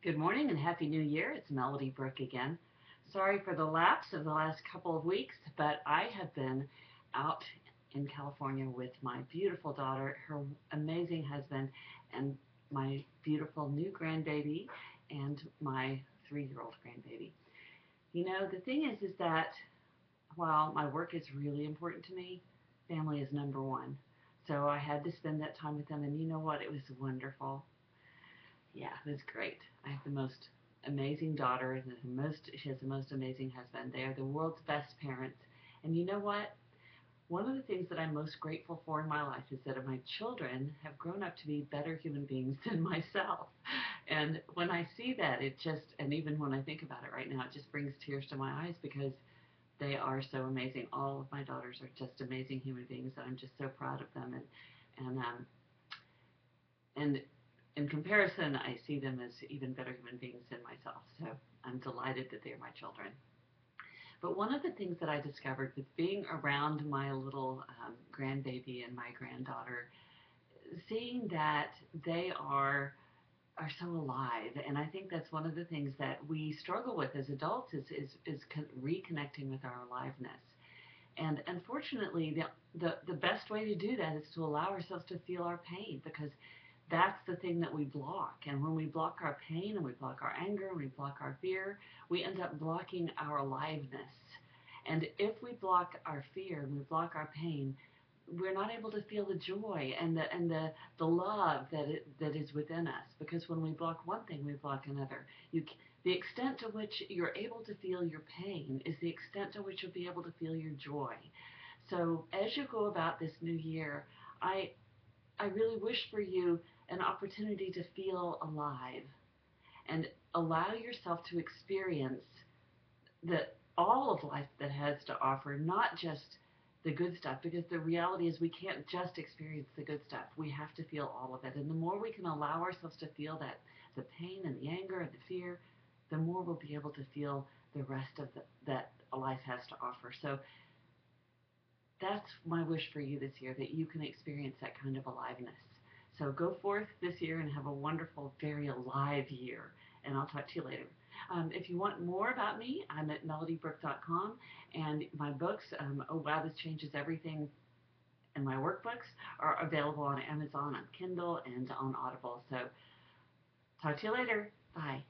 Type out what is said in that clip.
Good morning and Happy New Year. It's Melody Brooke again. Sorry for the lapse of the last couple of weeks, but I have been out in California with my beautiful daughter, her amazing husband, and my beautiful new grandbaby and my three-year-old grandbaby. You know, the thing is, is that while my work is really important to me, family is number one. So I had to spend that time with them, and you know what? It was wonderful yeah, was great. I have the most amazing daughter and the most she has the most amazing husband. They are the world's best parents. And you know what? One of the things that I'm most grateful for in my life is that my children have grown up to be better human beings than myself. And when I see that, it just, and even when I think about it right now, it just brings tears to my eyes because they are so amazing. All of my daughters are just amazing human beings, I'm just so proud of them. And and um, and in comparison, I see them as even better human beings than myself. So I'm delighted that they're my children. But one of the things that I discovered with being around my little um, grandbaby and my granddaughter, seeing that they are are so alive, and I think that's one of the things that we struggle with as adults is is, is reconnecting with our aliveness. And unfortunately, the, the the best way to do that is to allow ourselves to feel our pain because that's the thing that we block. And when we block our pain and we block our anger and we block our fear, we end up blocking our aliveness. And if we block our fear and we block our pain, we're not able to feel the joy and the and the the love that it, that is within us. Because when we block one thing, we block another. You the extent to which you're able to feel your pain is the extent to which you'll be able to feel your joy. So as you go about this new year, I I really wish for you an opportunity to feel alive and allow yourself to experience the all of life that has to offer, not just the good stuff, because the reality is we can't just experience the good stuff. We have to feel all of it. And the more we can allow ourselves to feel that the pain and the anger and the fear, the more we'll be able to feel the rest of the, that life has to offer. So that's my wish for you this year, that you can experience that kind of aliveness. So go forth this year and have a wonderful, very alive year. And I'll talk to you later. Um, if you want more about me, I'm at melodybrooke.com. And my books, um, Oh Wow, This Changes Everything, and my workbooks are available on Amazon, on Kindle, and on Audible. So talk to you later. Bye.